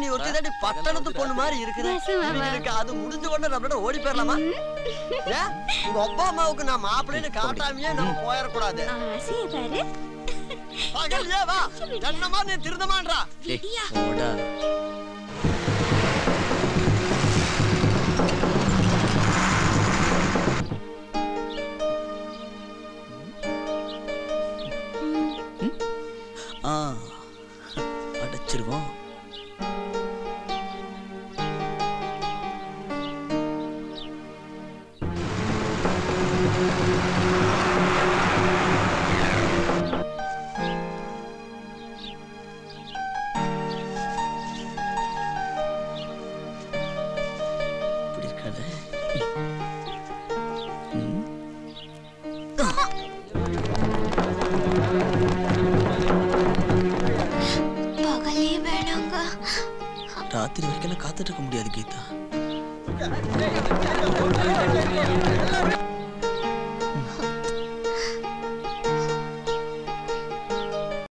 நீ ஒருத்தி தாண்டி பட்டணத்து பொண்ணு மாதிரி இருக்கிற எனக்கு அது முடிஞ்ச உடனே நம்மளோட ஓடி போயிடலாமா? உங்க அப்பா அம்மாவுக்கு நான் மாப்பிள்ளைன்னு காட்டாமையே நம்ம போயிடக்கூடாது. பகல் ஏவா என்னமா நீ திருந்தமான்றா? அடைச்சிருவோம். இப்படி இருக்காது. ராத்திரி வரைக்கும் காத்துட்டு இருக்க முடியாது கீதா.